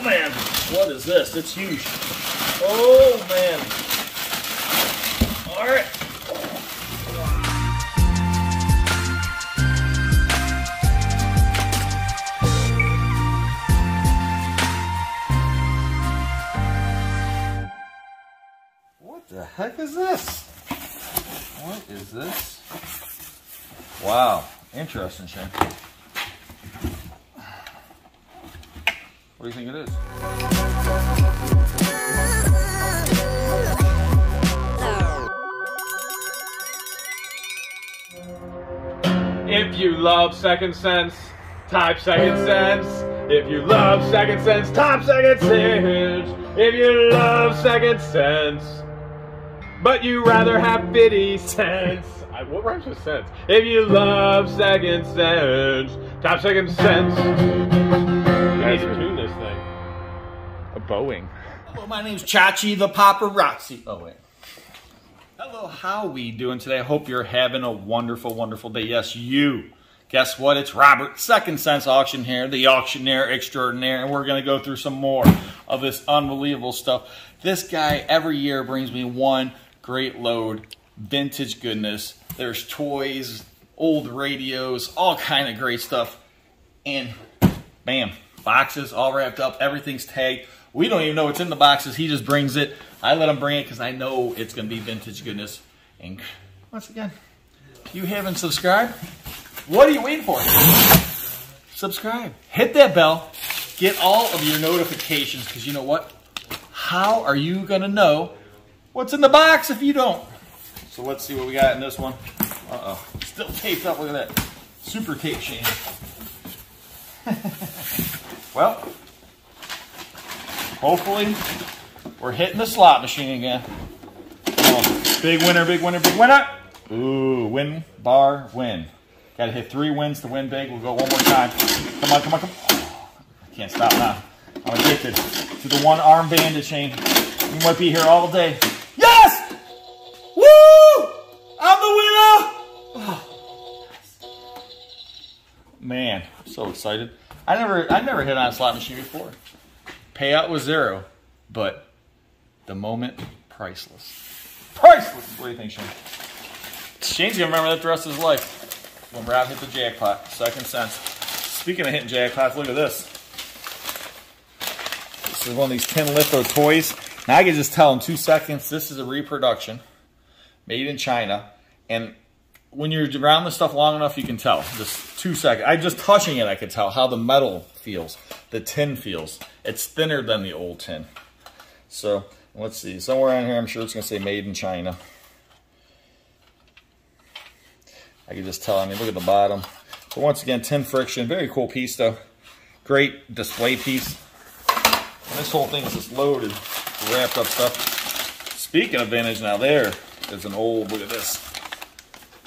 Oh man, what is this? It's huge. Oh man. All right. What the heck is this? What is this? Wow, interesting, Shane. It is? If you love Second Cents, type Second Cents. If you love Second Cents, type Second Cents. If you love Second Cents, but you rather have 50 cents. I, what rhymes with sense? If you love Second Cents, type Second Cents. I need to tune this thing. A Boeing. Hello, my name's Chachi the Paparazzi. Oh, wait. Hello, how we doing today? I hope you're having a wonderful, wonderful day. Yes, you. Guess what? It's Robert, Second Cents Auction here, the auctioneer extraordinaire, and we're going to go through some more of this unbelievable stuff. This guy every year brings me one great load, vintage goodness. There's toys, old radios, all kind of great stuff. And bam, boxes all wrapped up, everything's tagged. We don't even know what's in the boxes. He just brings it. I let him bring it because I know it's going to be vintage goodness. And once again, you haven't subscribed, what are you waiting for? Subscribe. Hit that bell. Get all of your notifications because you know what? How are you going to know what's in the box if you don't? So let's see what we got in this one. Uh-oh. Still taped up. Look at that. Super tape chain. well, hopefully we're hitting the slot machine again. On. Big winner, big winner, big winner. Ooh, win, bar, win. Got to hit three wins to win big. We'll go one more time. Come on, come on, come on. I can't stop now. I'm addicted to the one arm bandage chain. You might be here all day. Yes! Woo! I'm the winner! Man, I'm so excited. I never I never hit on a slot machine before. Payout was zero, but the moment priceless. Priceless! What do you think, Shane? Shane's gonna remember that the rest of his life. When Rob hit the jackpot, Second Cents. Speaking of hitting jackpots, look at this. This is one of these tin litho toys. Now I can just tell in two seconds this is a reproduction made in China. And when you're around this stuff long enough, you can tell. Just two seconds. I just touching it, I could tell how the metal feels, the tin feels. It's thinner than the old tin. So let's see. Somewhere on here, I'm sure it's going to say made in China. I can just tell. I mean, look at the bottom. But once again, tin friction. Very cool piece, though. Great display piece. And this whole thing is just loaded, wrapped up stuff. Speaking of vintage, now there is an old, look at this.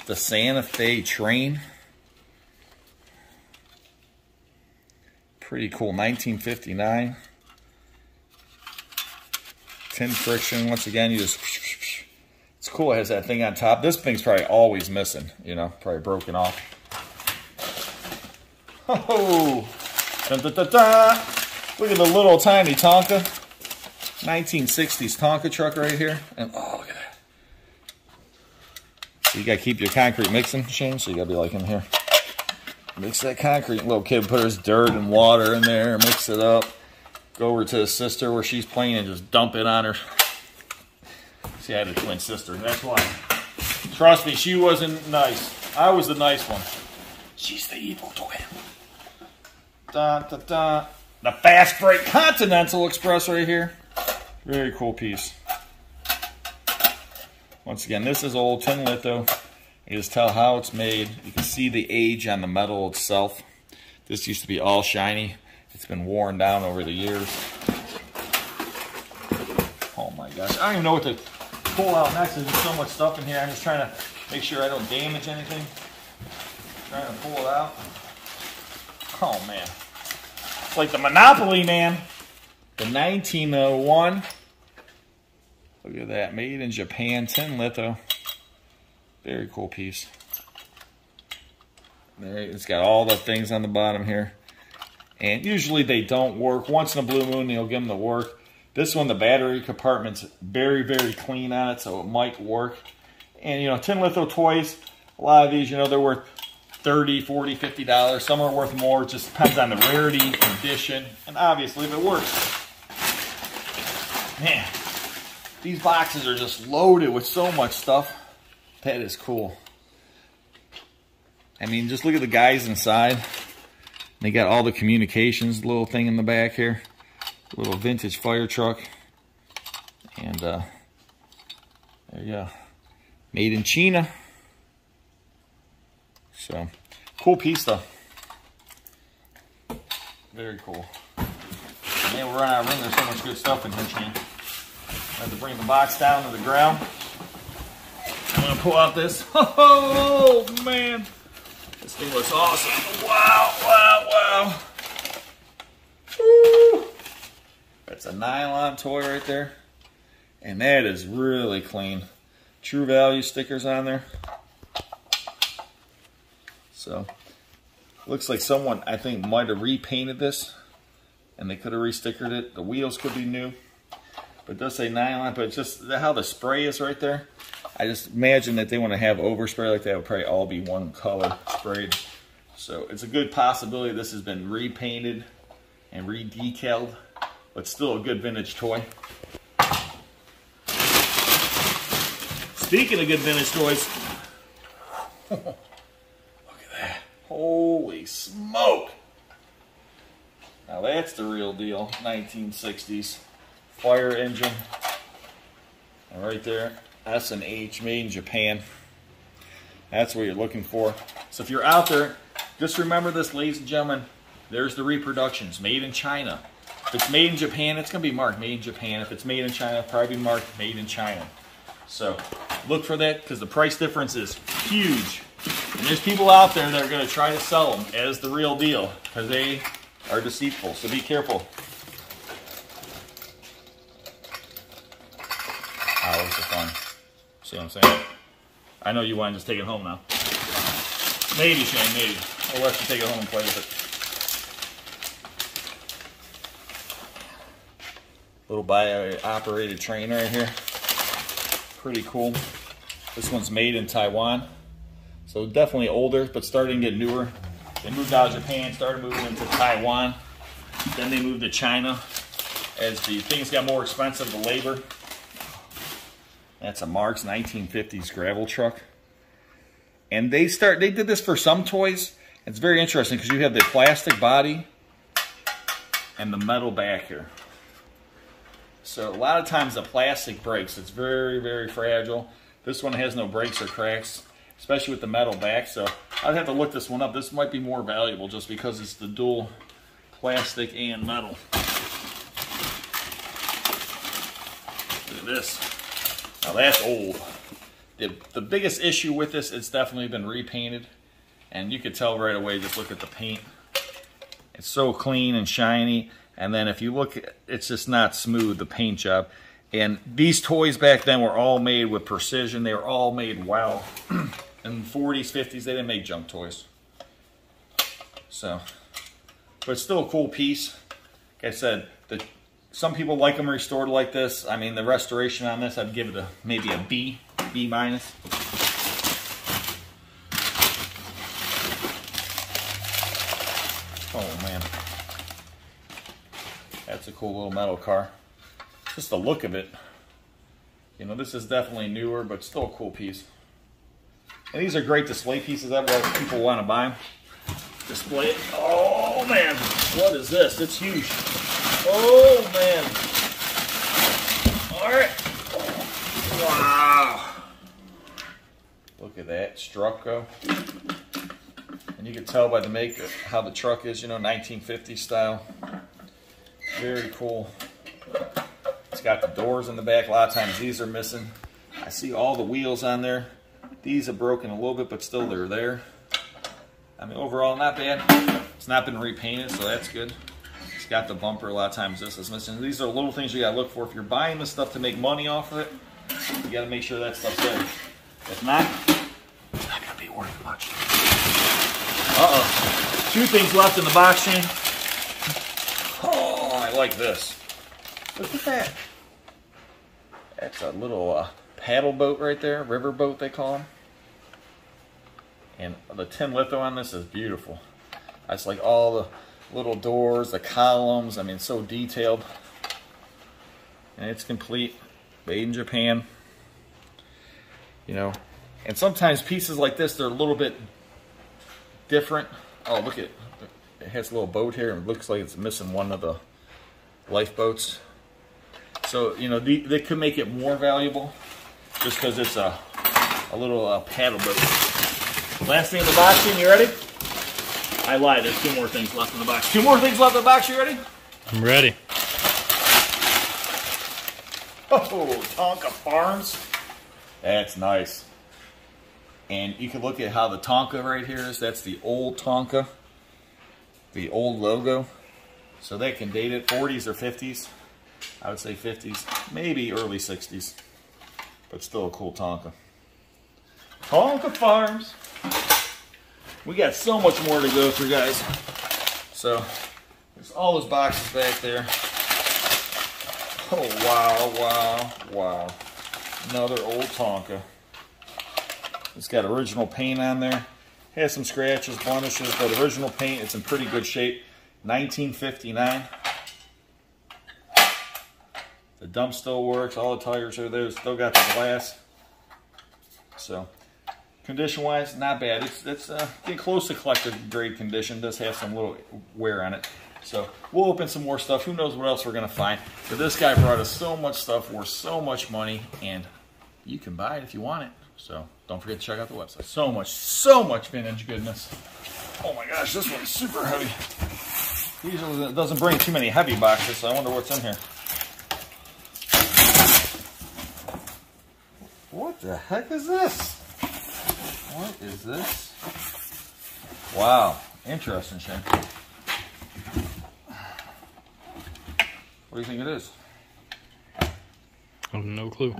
The Santa Fe train. Pretty cool, 1959. Tin friction, once again, you just, it's cool, it has that thing on top. This thing's probably always missing, you know, probably broken off. Oh, dun, dun, dun, look at the little tiny Tonka. 1960s Tonka truck right here. And oh, look at that. You gotta keep your concrete mixing, machine, so you gotta be like in here. Mix that concrete. Little kid put his dirt and water in there, mix it up. Go over to his sister where she's playing and just dump it on her. See, I had a twin sister, that's why. Trust me, she wasn't nice. I was the nice one. She's the evil twin. Da, da, da. The Fast Break Continental Express right here. Very cool piece. Once again, this is old tin litho. You just tell how it's made. You can see the age on the metal itself. This used to be all shiny. It's been worn down over the years. Oh my gosh. I don't even know what to pull out next. There's so much stuff in here. I'm just trying to make sure I don't damage anything. Trying to pull it out. Oh man. It's like the Monopoly, man. The 1901. Look at that. Made in Japan. Tin litho. Very cool piece. It's got all the things on the bottom here. And usually they don't work. Once in a blue moon, you'll give them to work. This one, the battery compartment's very, very clean on it, so it might work. And, you know, Tin Litho toys, a lot of these, you know, they're worth 30 40 50 dollars some are worth more it just depends on the rarity condition and obviously if it works man these boxes are just loaded with so much stuff that is cool i mean just look at the guys inside they got all the communications little thing in the back here little vintage fire truck and uh there you go made in china so, cool piece though. Very cool. Man, we're running out of room. There's so much good stuff in here, Shane. I have to bring the box down to the ground. I'm gonna pull out this. Oh man, this thing looks awesome. Wow, wow, wow. Woo. That's a nylon toy right there. And that is really clean. True value stickers on there. So, looks like someone, I think, might have repainted this. And they could have restickered it. The wheels could be new. But it does say nylon, but just how the spray is right there. I just imagine that they want to have overspray like that. Would probably all be one color sprayed. So it's a good possibility this has been repainted and re-decaled, but still a good vintage toy. Speaking of good vintage toys, look at that. Holy smoke! Now that's the real deal, 1960s. Fire engine. And right there, S and H, made in Japan. That's what you're looking for. So if you're out there, just remember this, ladies and gentlemen. There's the reproductions, made in China. If it's made in Japan, it's going to be marked made in Japan. If it's made in China, probably marked made in China. So look for that because the price difference is huge. And there's people out there that are going to try to sell them as the real deal because they are deceitful. So be careful. See what I'm saying? I know you want to just take it home now. Maybe, Shane, maybe. I'll let you take it home and play with it. Little bio-operated train right here. Pretty cool. This one's made in Taiwan. So definitely older, but starting to get newer. They moved out of Japan, started moving into Taiwan. Then they moved to China. As the things got more expensive, the labor. That's a Marx 1950s gravel truck. And they start they did this for some toys. It's very interesting because you have the plastic body and the metal back here. So a lot of times the plastic breaks. It's very, very fragile. This one has no breaks or cracks especially with the metal back. So I'd have to look this one up. This might be more valuable just because it's the dual plastic and metal. Look at this. Now that's old. The, the biggest issue with this, it's definitely been repainted. And you could tell right away, just look at the paint. It's so clean and shiny. And then if you look, it's just not smooth, the paint job. And these toys back then were all made with precision. They were all made well. in the 40s, 50s, they didn't make junk toys. So, but it's still a cool piece. Like I said, the, some people like them restored like this. I mean, the restoration on this, I'd give it a maybe a B, B minus. Oh man, that's a cool little metal car. Just the look of it. You know, this is definitely newer, but still a cool piece. And these are great display pieces. That way people want to buy them. Display it. Oh man, what is this? It's huge. Oh man. All right. Wow. Look at that Structo. And you can tell by the make how the truck is, you know, 1950 style. Very cool. It's got the doors in the back. A lot of times these are missing. I see all the wheels on there. These are broken a little bit, but still they're there. I mean, overall, not bad. It's not been repainted, so that's good. Got the bumper. A lot of times this is missing. These are little things you got to look for. If you're buying this stuff to make money off of it, you got to make sure that stuff's there. If not, it's not to be worth much. Uh-oh. Two things left in the box, Shane. Oh, I like this. Look at that. That's a little uh, paddle boat right there, river boat they call them. And the tin litho on this is beautiful. That's like all the little doors, the columns. I mean, so detailed. And it's complete. Made in Japan. You know, and sometimes pieces like this, they're a little bit different. Oh, look at it has a little boat here and looks like it's missing one of the lifeboats. So, you know, they, they could make it more valuable just because it's a, a little uh, paddle boat. Last thing in the box, you ready? I lied, there's two more things left in the box. Two more things left in the box, you ready? I'm ready. Oh, Tonka Farms. That's nice. And you can look at how the Tonka right here is. That's the old Tonka. The old logo. So they can date it 40s or 50s. I would say 50s, maybe early 60s. But still a cool Tonka. Tonka Farms. We got so much more to go through, guys. So, there's all those boxes back there. Oh, wow, wow, wow. Another old Tonka. It's got original paint on there. Has some scratches, blemishes, but original paint. It's in pretty good shape. 1959. The dump still works. All the tires are there. Still got the glass. So, condition-wise, not bad. It's it's uh, getting close to collector grade condition. Does have some little wear on it. So we'll open some more stuff. Who knows what else we're gonna find? But this guy brought us so much stuff worth so much money, and you can buy it if you want it. So don't forget to check out the website. So much, so much vintage goodness. Oh my gosh, this one's super heavy. Usually it doesn't bring too many heavy boxes, so I wonder what's in here. What the heck is this? What is this? Wow, interesting, Shane. What do you think it is? I have no clue.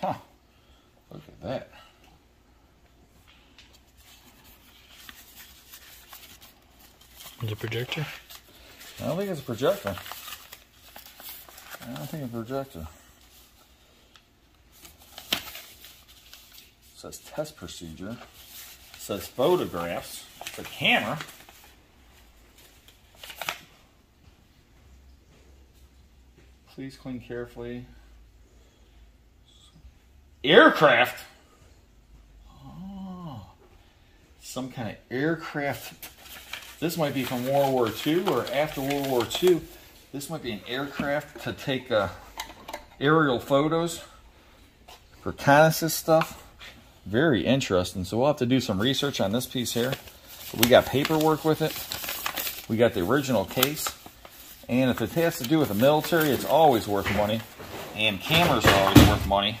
Huh. Look at that. Is it a projector? I don't think it's a projector. I don't think it's a projector. Says test procedure. Says photographs. A camera. Please clean carefully. Aircraft. Oh, some kind of aircraft. This might be from World War II or after World War II. This might be an aircraft to take uh, aerial photos for reconnaissance stuff. Very interesting. So we'll have to do some research on this piece here. We got paperwork with it. We got the original case. And if it has to do with the military, it's always worth money. And cameras are always worth money.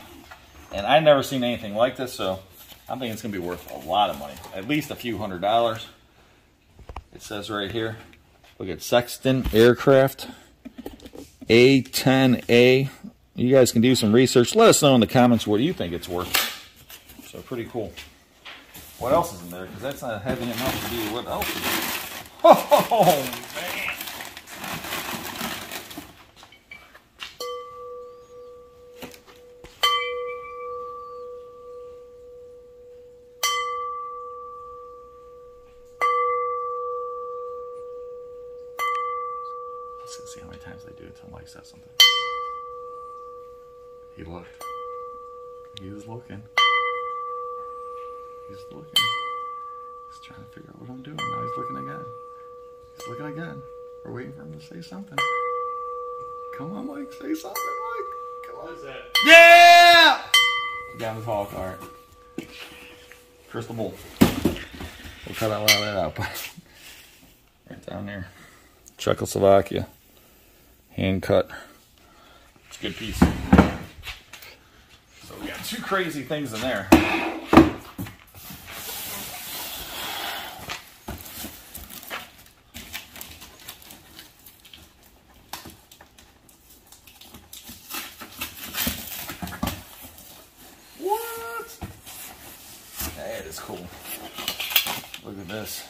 And I've never seen anything like this, so I'm thinking it's going to be worth a lot of money. At least a few hundred dollars. It says right here. Look at Sexton Aircraft A10A. You guys can do some research. Let us know in the comments what you think it's worth. So pretty cool. What else is in there? Because that's not heavy enough to be what else is in there. Oh, man. Crystal Bowl. We'll cut a lot of that out. but right down there. Czechoslovakia. Hand cut. It's a good piece. So we got two crazy things in there. What? That is cool. Look at this.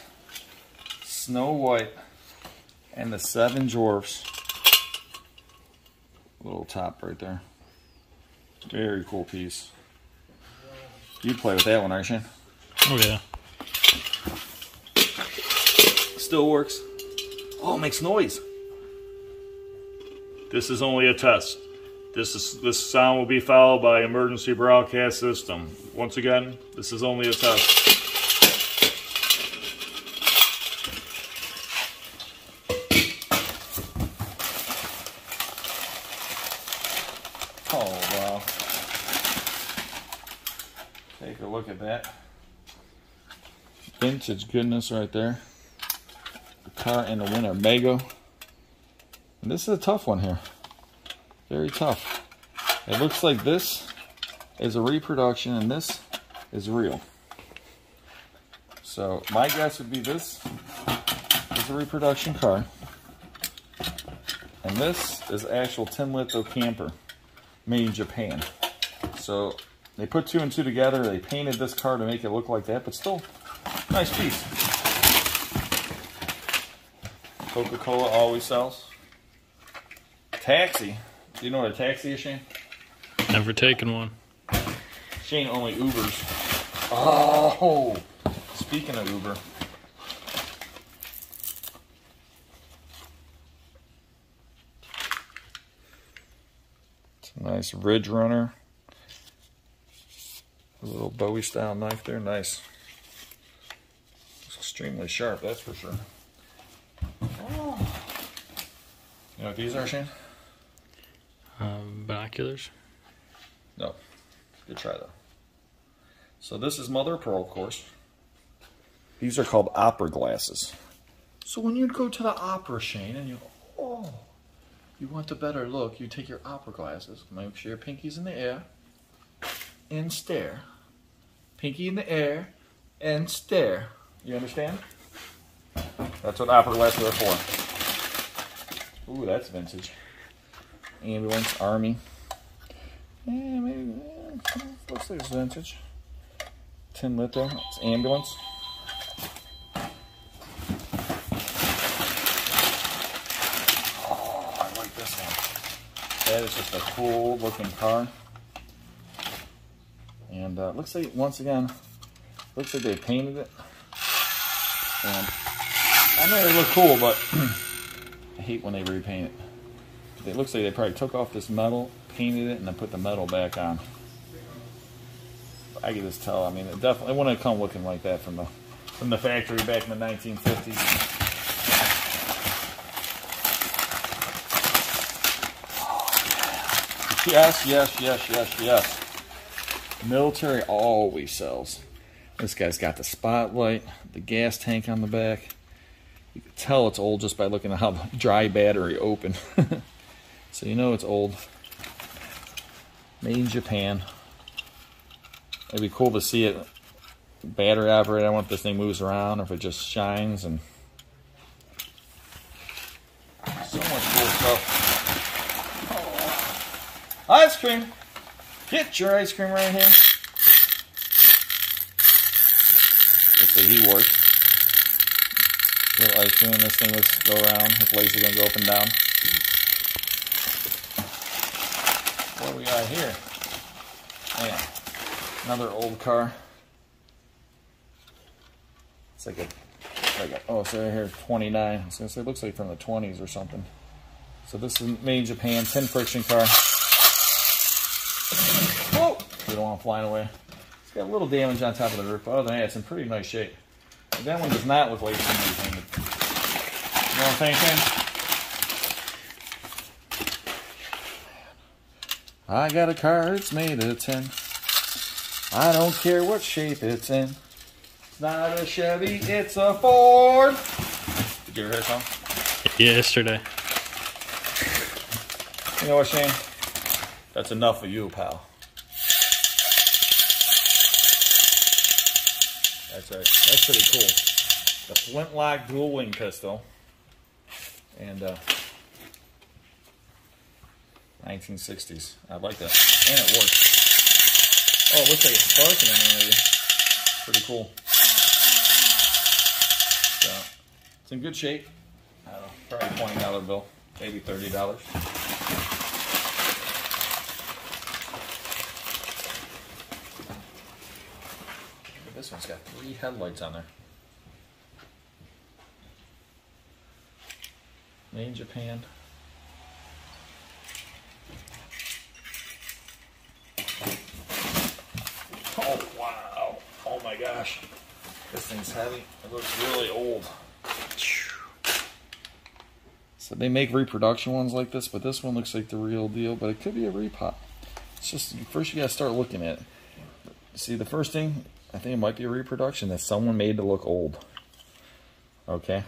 Snow White And the Seven Dwarfs. Little top right there. Very cool piece. You play with that one, aren't you? Oh yeah. Still works. Oh, it makes noise. This is only a test. This is this sound will be followed by emergency broadcast system. Once again, this is only a test. Oh, wow. Take a look at that. Vintage goodness right there. The car and the winner, Mego. And this is a tough one here. Very tough. It looks like this is a reproduction and this is real. So my guess would be this is a reproduction car. And this is actual tin litho camper made in Japan. So they put two and two together. They painted this car to make it look like that, but still, nice piece. Coca-Cola always sells. Taxi. Do you know what a taxi is, Shane? Never taken one. Shane only Ubers. Oh, speaking of Uber. It's a nice Ridge Runner. A little Bowie style knife there, nice. Extremely sharp, that's for sure. Oh. You know what these are, Shane? Um, binoculars. No. Good try though. So this is mother of pearl, of course. These are called opera glasses. So when you'd go to the opera, Shane, and you, oh, you want a better look, you take your opera glasses, make sure your pinky's in the air, and stare. Pinky in the air, and stare. You understand? That's what opera glasses are for. Ooh, that's vintage. Ambulance, army. Yeah, maybe. Yeah, looks like it's vintage. Tin litho. It's ambulance. Oh, I like this one. That is just a cool looking car. And uh, looks like once again, looks like they painted it. And I know they look cool, but I hate when they repaint it. It looks like they probably took off this metal, painted it, and then put the metal back on. I can just tell. I mean, it definitely it wouldn't come looking like that from the from the factory back in the 1950s. Yes, yes, yes, yes, yes. Military always sells. This guy's got the spotlight, the gas tank on the back. You can tell it's old just by looking at how the dry battery opened. so you know it's old. Made in Japan. It'd be cool to see it battery operated. I if this thing moves around or if it just shines and so much cool stuff. Oh. Ice cream. Get your ice cream right here. Let's he works. Little ice cream. This thing lets go around. His legs are gonna go up and down. What do we got here? Man, another old car. It's like a, like a oh, so right here, 29. I was gonna say, it looks like from the 20s or something. So this is made in Japan, 10 friction car. Whoa! We don't want flying away. It's got a little damage on top of the roof, but other than that, it's in pretty nice shape. But that one does not look like somebody painted. You know what I'm saying? I got a car, it's made of tin. I don't care what shape it's in. It's not a Chevy, it's a Ford. Did you ever hear that song? Yesterday. You know what, Shane? That's enough of you, pal. So that's pretty cool. The flintlock dual wing pistol. And uh, 1960s. I like that. And it works. Oh, it looks like it's sparking in there maybe. Pretty cool. So, it's in good shape. I don't know, probably $20 bill, maybe $30. Three headlights on there. Made in Japan. Oh wow! Oh my gosh! This thing's heavy. It looks really old. So they make reproduction ones like this, but this one looks like the real deal. But it could be a repop. It's just first you gotta start looking at it. See, the first thing I think it might be a reproduction that someone made to look old. Okay.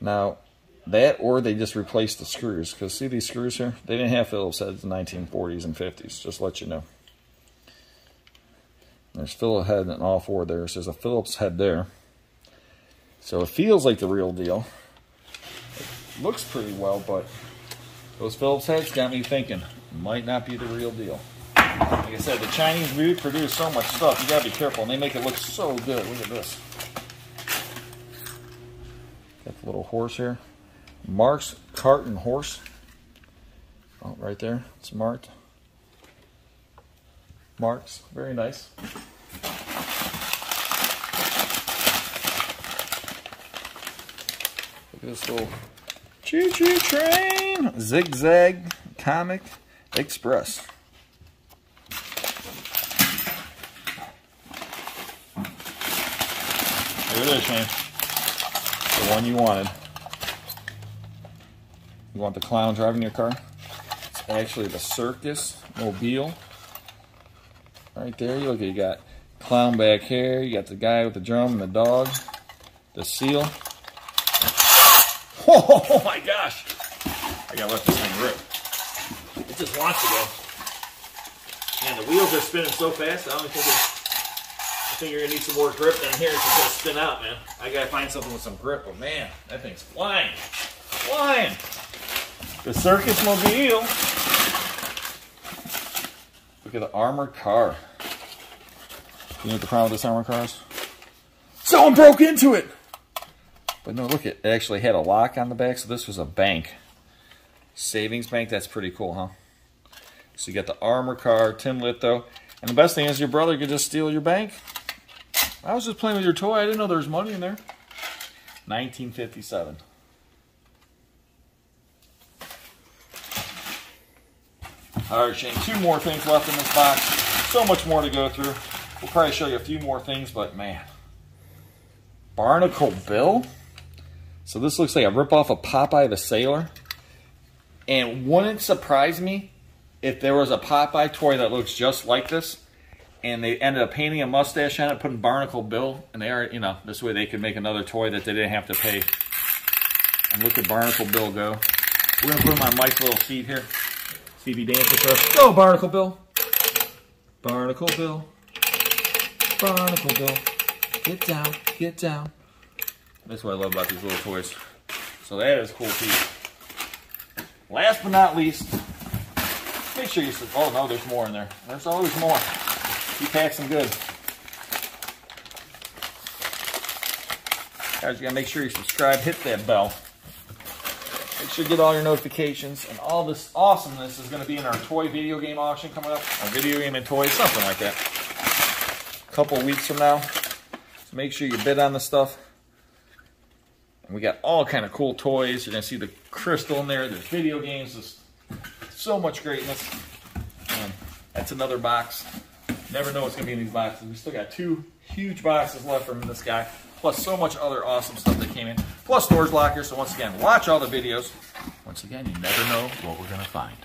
Now, that or they just replaced the screws. Because see these screws here? They didn't have Phillips heads in the 1940s and 50s. Just let you know. There's Phillips head in all four there. So there's a Phillips head there. So it feels like the real deal. It looks pretty well, but those Phillips heads got me thinking. Might not be the real deal. Like I said, the Chinese reproduce so much stuff. You gotta be careful, and they make it look so good. Look at this. Got the little horse here. Marx Cart and Horse. Oh, right there. It's marked. Marx. Very nice. Look at this little choo-choo train. Zigzag Comic Express. Here it is, Shane. The one you wanted. You want the clown driving your car? It's actually the Circus Mobile. Right there, you look at you got clown back here, you got the guy with the drum and the dog, the seal. Oh my gosh! I gotta let this thing rip. It just wants to go. Man, the wheels are spinning so fast, I don't think it's I think you're gonna need some more grip down here. It's gonna spin out, man. I gotta find something with some grip, but man, that thing's flying. Flying! The Circus Mobile. Look at the armored car. You know what the problem with this armored car is? Someone broke into it! But no, look, at it actually had a lock on the back, so this was a bank. Savings bank, that's pretty cool, huh? So you got the armor car, Tim though. and the best thing is your brother could just steal your bank. I was just playing with your toy. I didn't know there was money in there. 1957. All right, Shane, two more things left in this box. So much more to go through. We'll probably show you a few more things, but man. Barnacle Bill? So this looks like a ripoff of Popeye the Sailor. And wouldn't surprise me if there was a Popeye toy that looks just like this, and they ended up painting a mustache on it, putting Barnacle Bill, and they are, you know, this way they could make another toy that they didn't have to pay. And look at Barnacle Bill go. We're gonna put him on Mike's little seat here. See if he dances for us. Go, Barnacle Bill. Barnacle Bill. Barnacle Bill. Get down, get down. That's what I love about these little toys. So that is cool too. Last but not least, make sure you. Oh no, there's more in there. There's always more. He packs them good. Guys, you gotta make sure you subscribe, hit that bell. Make sure you get all your notifications, and all this awesomeness is gonna be in our toy video game auction coming up. Our video game and toys, something like that. A couple weeks from now. So make sure you bid on the stuff. And we got all kind of cool toys. You're gonna see the crystal in there. There's video games. There's so much greatness. Um, that's another box. Never know what's gonna be in these boxes. We still got two huge boxes left from this guy. Plus so much other awesome stuff that came in. Plus storage lockers. So once again, watch all the videos. Once again, you never know what we're gonna find.